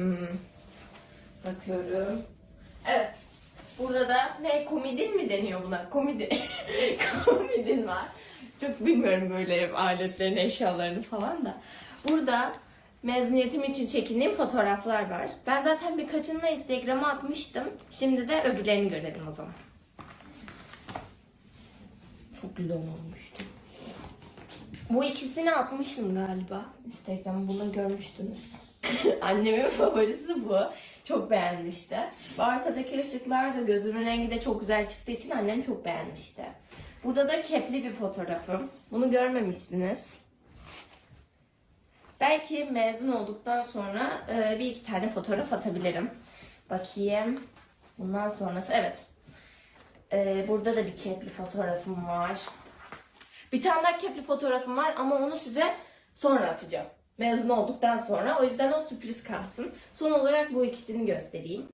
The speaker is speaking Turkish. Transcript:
Hmm. Bakıyorum. Evet. Burada da ne komidin mi deniyor buna? Komidi. komidin var. Çok bilmiyorum böyle ev aletlerini, eşyalarını falan da. Burada mezuniyetim için çekindiğim fotoğraflar var. Ben zaten birkaçını da Instagram'a atmıştım. Şimdi de öbürlerini görelim o zaman. Çok güzel olmuştu. Bu ikisini atmıştım galiba. Instagram'ı bunu görmüştünüz. Annemin favorisi bu. Çok beğenmişti. Bu arkadaki ışıklar da gözümün rengi de çok güzel çıktığı için annem çok beğenmişti. Burada da kepli bir fotoğrafım. Bunu görmemiştiniz. Belki mezun olduktan sonra e, bir iki tane fotoğraf atabilirim. Bakayım. Bundan sonrası evet. E, burada da bir kepli fotoğrafım var. Bir tane daha kepli fotoğrafım var ama onu size sonra atacağım. Mezun olduktan sonra. O yüzden o sürpriz kalsın. Son olarak bu ikisini göstereyim.